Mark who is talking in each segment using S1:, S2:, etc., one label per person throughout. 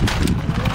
S1: Wala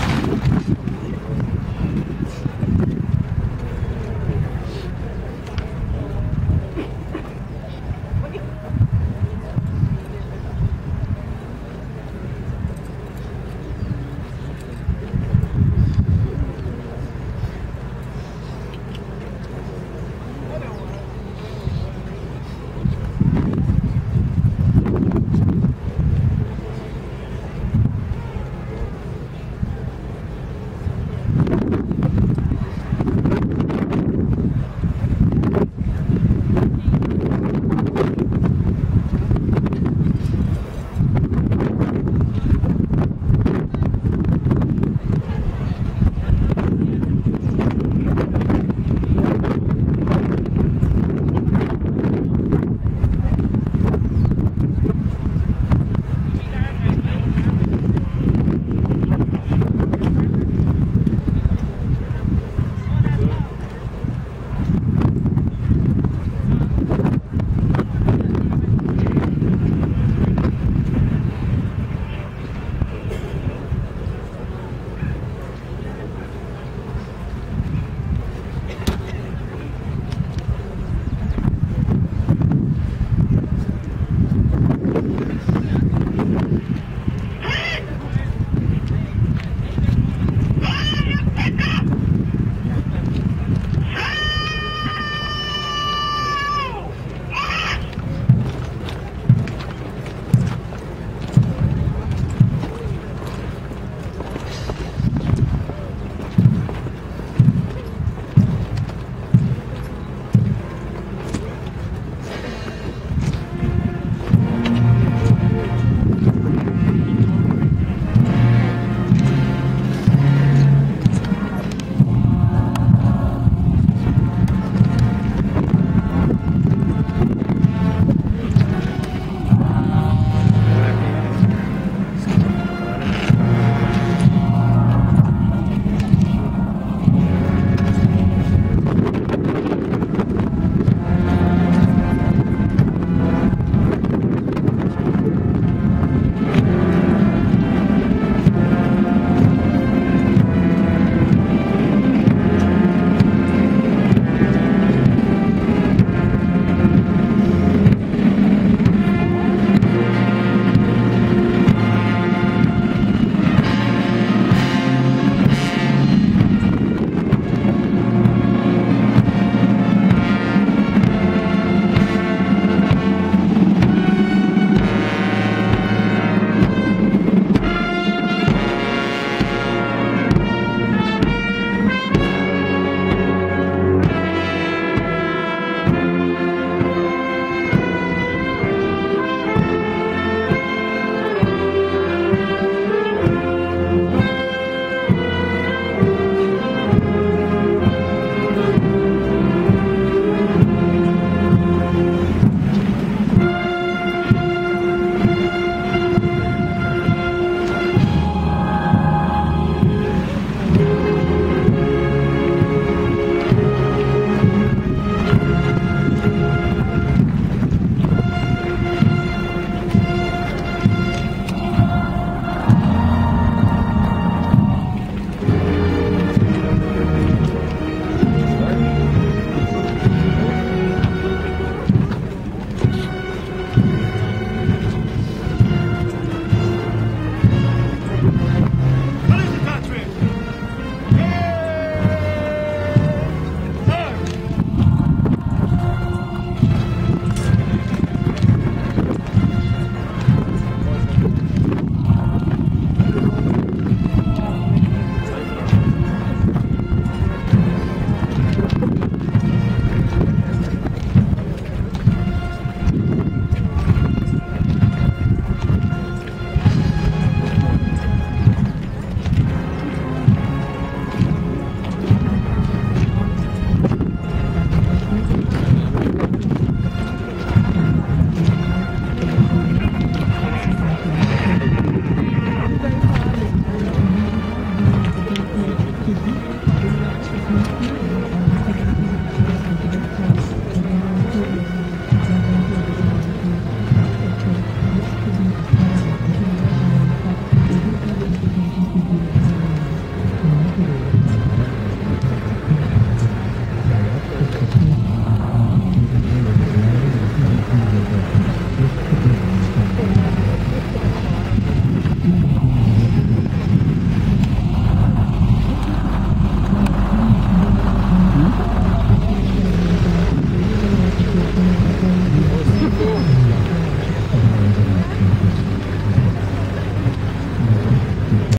S1: happened.